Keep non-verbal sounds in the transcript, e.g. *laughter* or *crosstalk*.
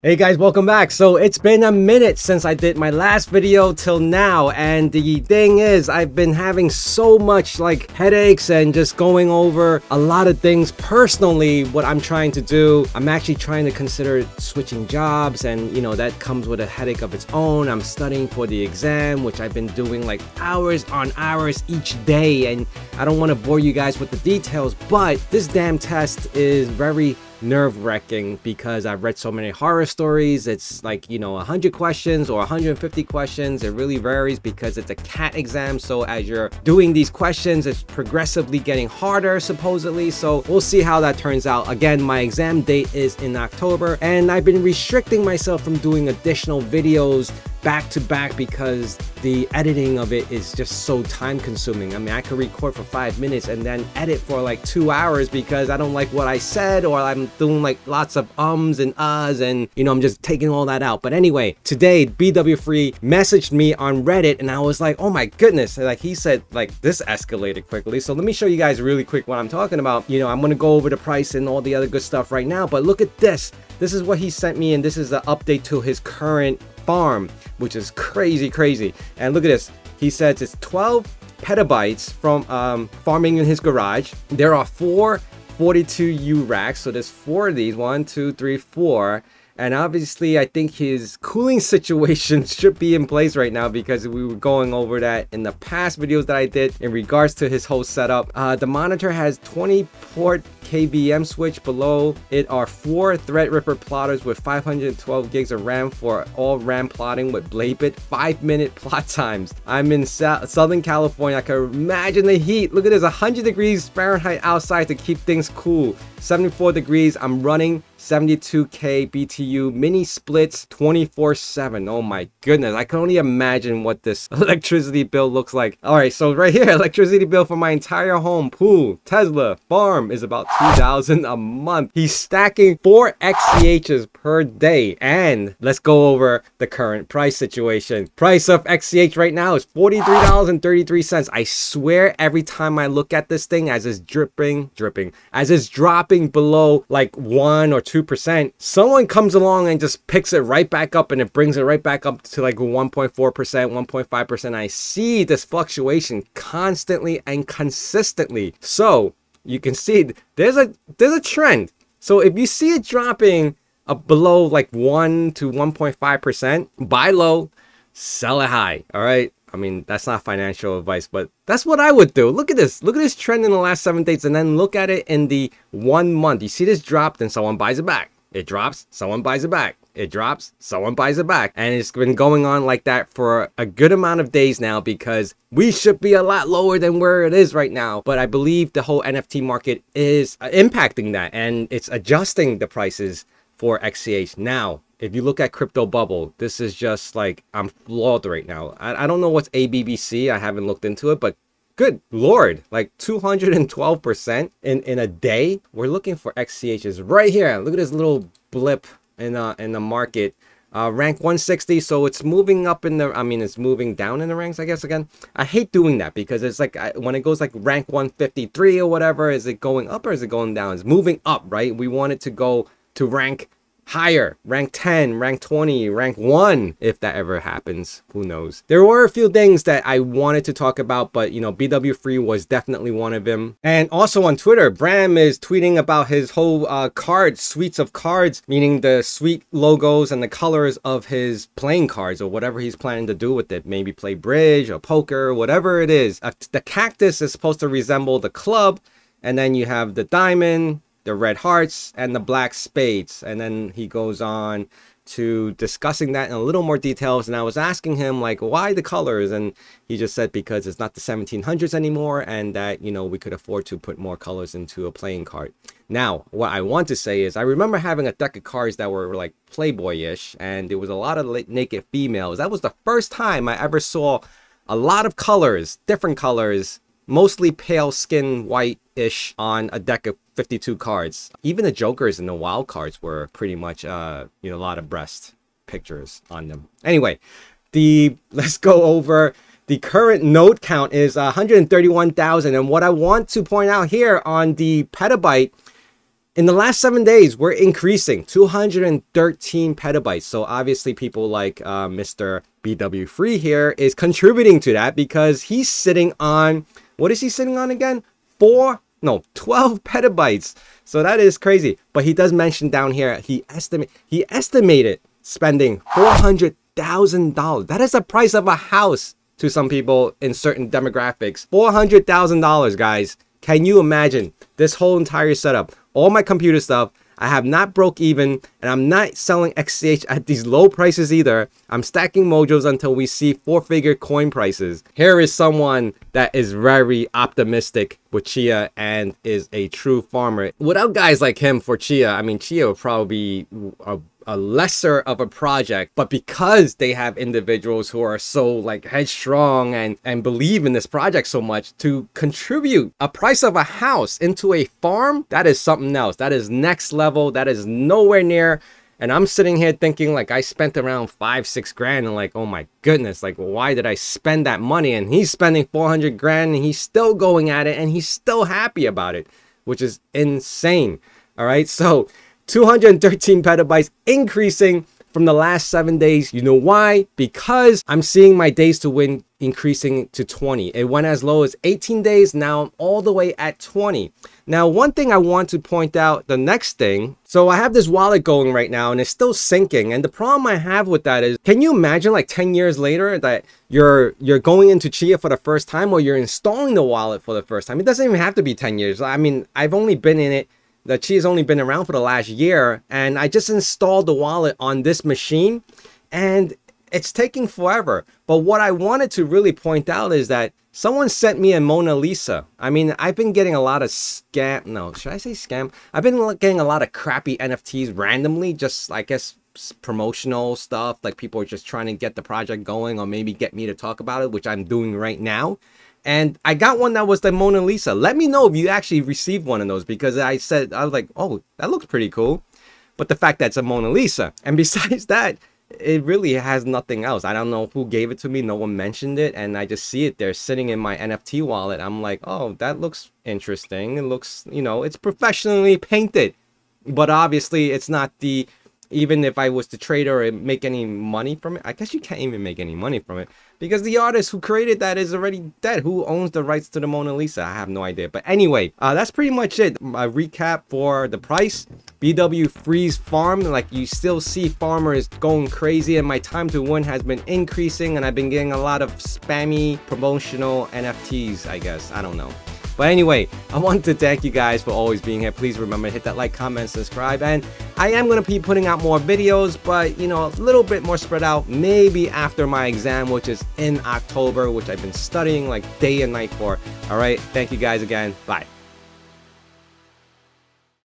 Hey guys, welcome back. So it's been a minute since I did my last video till now and the thing is I've been having so much like headaches and just going over a lot of things personally what I'm trying to do. I'm actually trying to consider switching jobs and you know that comes with a headache of its own. I'm studying for the exam which I've been doing like hours on hours each day and I don't want to bore you guys with the details but this damn test is very nerve-wracking because I've read so many horror stories. It's like, you know, 100 questions or 150 questions. It really varies because it's a CAT exam. So as you're doing these questions, it's progressively getting harder, supposedly. So we'll see how that turns out. Again, my exam date is in October and I've been restricting myself from doing additional videos back to back because the editing of it is just so time consuming. I mean, I could record for five minutes and then edit for like two hours because I don't like what I said or I'm doing like lots of ums and uhs and you know, I'm just taking all that out. But anyway, today BW Free messaged me on Reddit and I was like, oh my goodness. Like he said, like this escalated quickly. So let me show you guys really quick what I'm talking about. You know, I'm going to go over the price and all the other good stuff right now, but look at this. This is what he sent me and this is the update to his current farm, which is crazy, crazy. And look at this. He says it's 12 petabytes from um, farming in his garage. There are four 42U racks. So there's four of these. One, two, three, four. And obviously, I think his cooling *laughs* situation should be in place right now because we were going over that in the past videos that I did in regards to his whole setup. Uh, the monitor has 20 port KVM switch. Below it are four Threadripper plotters with 512 gigs of RAM for all RAM plotting with BladeBit. Five minute plot times. I'm in Southern California. I can imagine the heat. Look at this, 100 degrees Fahrenheit outside to keep things cool. 74 degrees. I'm running 72k BTU mini splits 24 7 oh my goodness I can only imagine what this *laughs* electricity bill looks like all right so right here *laughs* electricity bill for my entire home pool Tesla farm is about 2000 a month he's stacking four XCHs per day and let's go over the current price situation price of XCH right now is $43.33 I swear every time I look at this thing as it's dripping dripping as it's dropping below like one or 2%, someone comes along and just picks it right back up and it brings it right back up to like 1.4%, 1.5%. I see this fluctuation constantly and consistently. So you can see there's a there's a trend. So if you see it dropping below like 1 to 1.5%, buy low, sell it high. All right. I mean, that's not financial advice, but that's what I would do. Look at this. Look at this trend in the last seven days and then look at it in the one month. You see this drop, then someone buys it back. It drops, someone buys it back. It drops, someone buys it back. And it's been going on like that for a good amount of days now because we should be a lot lower than where it is right now. But I believe the whole NFT market is impacting that and it's adjusting the prices for XCH. Now, if you look at crypto bubble this is just like i'm flawed right now I, I don't know what's abbc i haven't looked into it but good lord like 212 percent in in a day we're looking for xchs right here look at this little blip in uh in the market. Uh, rank 160 so it's moving up in the i mean it's moving down in the ranks i guess again. I hate doing that because it's like I, when it goes like rank 153 or whatever is it going up or is it going down? It's moving up right? We want it to go to rank higher, rank 10, rank 20, rank 1, if that ever happens. Who knows? There were a few things that I wanted to talk about, but you know, BW Free was definitely one of them. And also on Twitter, Bram is tweeting about his whole uh, card, suites of cards, meaning the suite logos and the colors of his playing cards or whatever he's planning to do with it. Maybe play bridge or poker, whatever it is. Uh, the cactus is supposed to resemble the club. And then you have the diamond, the red hearts and the black spades. And then he goes on to discussing that in a little more details. And I was asking him like, why the colors? And he just said because it's not the 1700s anymore and that, you know, we could afford to put more colors into a playing card. Now, what I want to say is I remember having a deck of cards that were like Playboy-ish and there was a lot of naked females. That was the first time I ever saw a lot of colors, different colors, mostly pale skin white-ish on a deck of 52 cards. Even the jokers and the wild cards were pretty much, uh, you know, a lot of breast pictures on them. Anyway, the *laughs* let's go over the current node count is 131,000. And what I want to point out here on the petabyte in the last seven days, we're increasing 213 petabytes. So obviously people like uh, Mr. BW Free here is contributing to that because he's sitting on, what is he sitting on again? Four, no, 12 petabytes. So that is crazy. But he does mention down here, he estimate he estimated spending $400,000. That is the price of a house to some people in certain demographics. $400,000, guys. Can you imagine this whole entire setup? All my computer stuff, I have not broke even and I'm not selling XCH at these low prices either. I'm stacking mojos until we see four figure coin prices. Here is someone that is very optimistic with Chia and is a true farmer. Without guys like him for Chia, I mean, Chia would probably be a a lesser of a project, but because they have individuals who are so like headstrong and, and believe in this project so much to contribute a price of a house into a farm, that is something else. That is next level. That is nowhere near and I'm sitting here thinking like I spent around five, six grand and like, oh my goodness, like why did I spend that money? And he's spending 400 grand and he's still going at it and he's still happy about it, which is insane. All right. So 213 petabytes, increasing from the last seven days. You know why? Because I'm seeing my days to win increasing to 20. It went as low as 18 days. Now I'm all the way at 20. Now, one thing I want to point out, the next thing, so I have this wallet going right now and it's still syncing. And the problem I have with that is, can you imagine like 10 years later that you're you're going into Chia for the first time or you're installing the wallet for the first time? It doesn't even have to be 10 years. I mean, I've only been in it the Chia's only been around for the last year, and I just installed the wallet on this machine, and it's taking forever. But what I wanted to really point out is that someone sent me a Mona Lisa. I mean, I've been getting a lot of scam. No, should I say scam? I've been getting a lot of crappy NFTs randomly, just I guess promotional stuff. Like people are just trying to get the project going, or maybe get me to talk about it, which I'm doing right now. And I got one that was the Mona Lisa. Let me know if you actually received one of those because I said, I was like, oh, that looks pretty cool. But the fact that it's a Mona Lisa. *laughs* And besides that, it really has nothing else. I don't know who gave it to me. No one mentioned it. And I just see it there sitting in my NFT wallet. I'm like, oh, that looks interesting. It looks, you know, it's professionally painted. But obviously, it's not the even if I was to trade or make any money from it, I guess you can't even make any money from it because the artist who created that is already dead. Who owns the rights to the Mona Lisa? I have no idea. But anyway, uh, that's pretty much it. A recap for the price. BW Free's Farm, like you still see farmers going crazy and my time to win has been increasing and I've been getting a lot of spammy promotional NFTs, I guess. I don't know. But anyway, I want to thank you guys for always being here. Please remember to hit that like, comment, subscribe. And I am going to be putting out more videos, but you know, a little bit more spread out. Maybe after my exam, which is in October, which I've been studying like day and night for. All right. Thank you guys again. Bye.